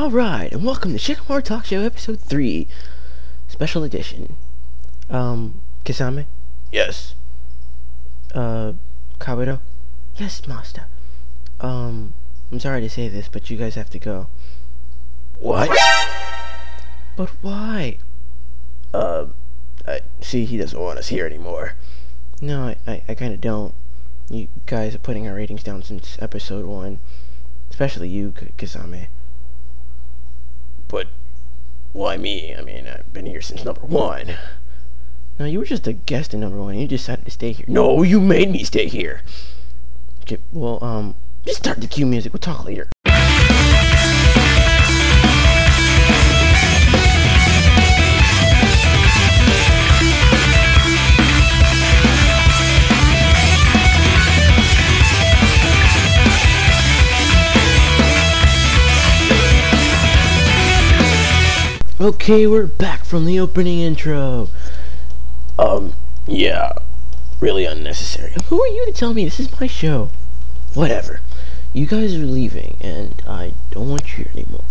Alright, and welcome to Shikamaru Talk Show Episode 3, Special Edition. Um, Kisame? Yes. Uh, Kabuto? Yes, Master. Um, I'm sorry to say this, but you guys have to go. What? But why? Uh, I, see, he doesn't want us here anymore. No, I, I, I kinda don't. You guys are putting our ratings down since Episode 1. Especially you, Kisame. But why me? I mean, I've been here since number one. No, you were just a guest in number one. You decided to stay here. No, you made me stay here. Okay, well, um, just start the cue music. We'll talk later. Okay, we're back from the opening intro. Um, yeah, really unnecessary. Who are you to tell me this is my show? Whatever. You guys are leaving, and I don't want you here anymore.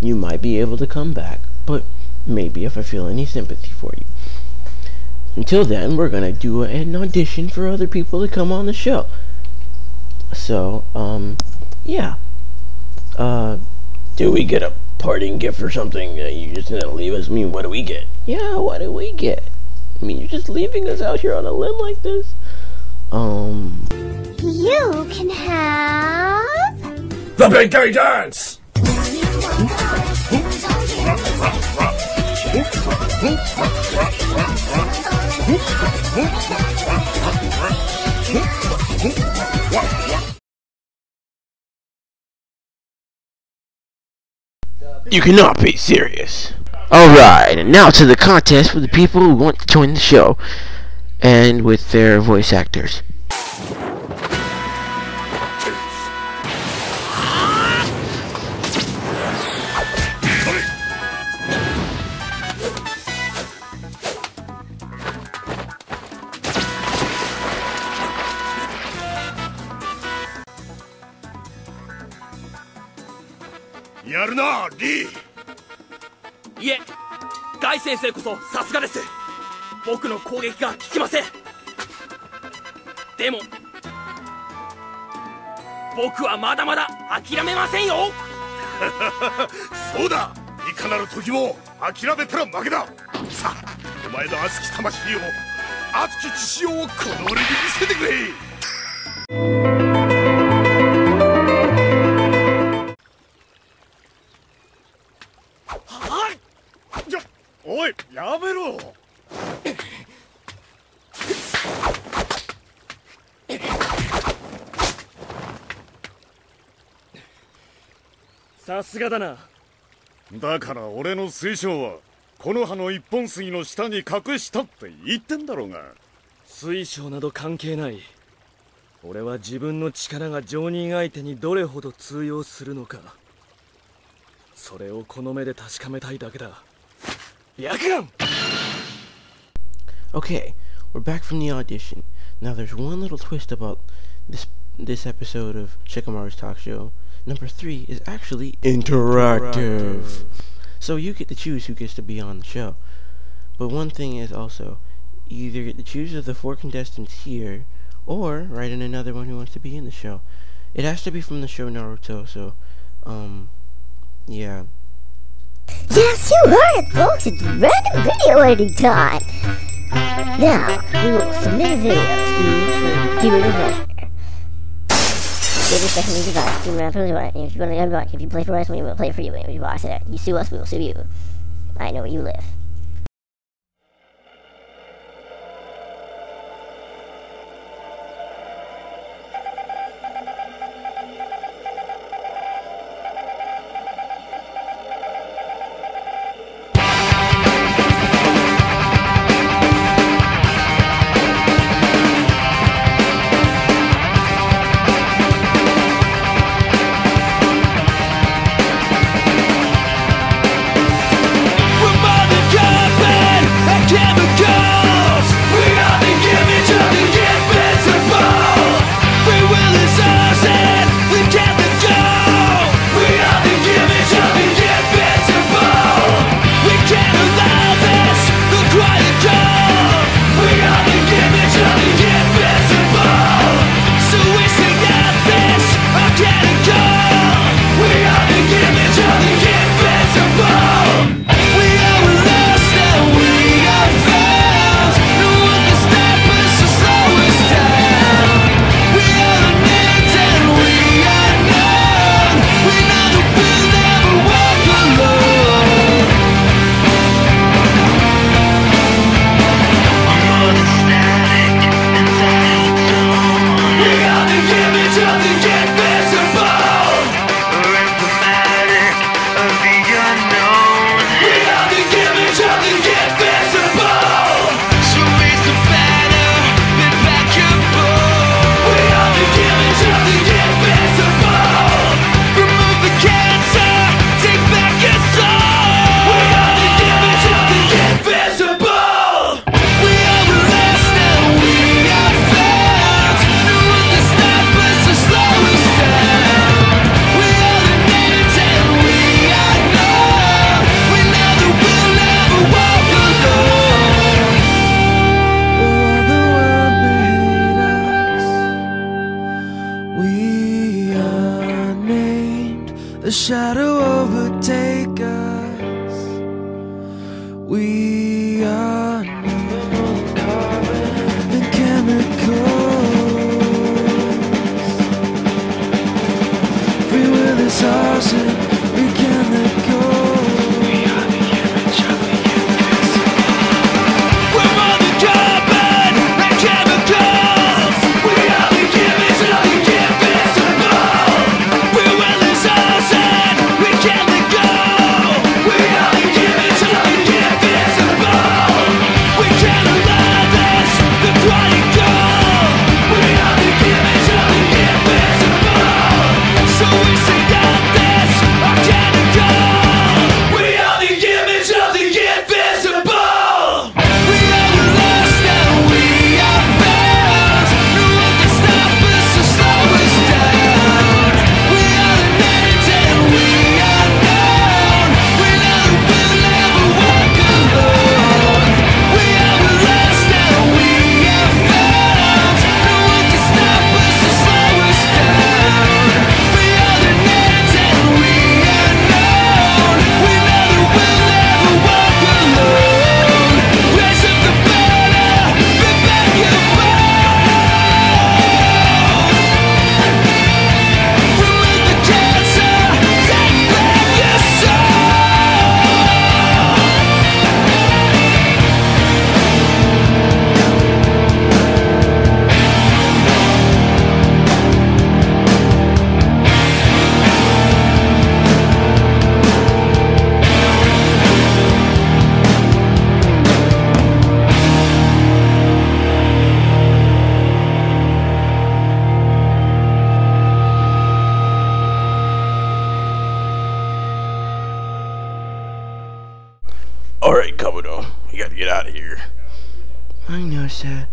You might be able to come back, but maybe if I feel any sympathy for you. Until then, we're gonna do an audition for other people to come on the show. So, um, yeah. Uh, do we get a parting gift or something? Uh, you just gonna leave us? I mean, what do we get? Yeah, what do we get? I mean, you're just leaving us out here on a limb like this? Um. You can have. The Big Gay Dance! You cannot be serious. Alright, and now to the contest for the people who want to join the show. And with their voice actors. やるなリー。いえガイ先生こそさすがです。僕の攻撃が効きません。でも僕はまだまだ諦めませんよ。そうだ。いかなる時も諦めたら負けだ。さあお前の熱き魂を熱き血潮をこの俺に見せてくれ。おいやめろ。さすがだな。だから俺の水晶はこの葉の一本杉の下に隠したって言ってんだろうが。水晶など関係ない。俺は自分の力が常人相手にどれほど通用するのか。それをこの目で確かめたいだけだ白眼 Okay, we're back from the audition. Now there's one little twist about this this episode of Shikamaru's talk show. Number three is actually interactive. So you get to choose who gets to be on the show. But one thing is also, you either get to choose of the four contestants here, or write in another one who wants to be in the show. It has to be from the show Naruto, so, um, yeah. Yes, you heard it, folks. It's random video editing time. Now, we will submit a video to Hero Designer. Device. Do around for the right. If you want to back, if you play for us, we will play for you. If you watch it, you sue us, we will sue you. I know where you live. Overtake us. We are no carbon and chemicals. Free will is ours Alright, Kabuto, we gotta get out of here. I know, sir.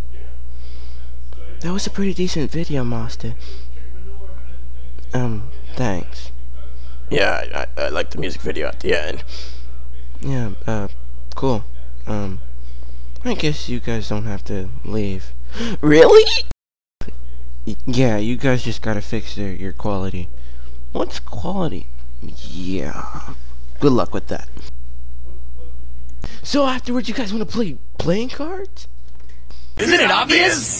That was a pretty decent video, Master. Um, thanks. Yeah, I, I, I like the music video at the end. Yeah, uh, cool. Um, I guess you guys don't have to leave. Really? Yeah, you guys just gotta fix your, your quality. What's quality? Yeah. Good luck with that. So afterwards, you guys want to play playing cards? Isn't it obvious?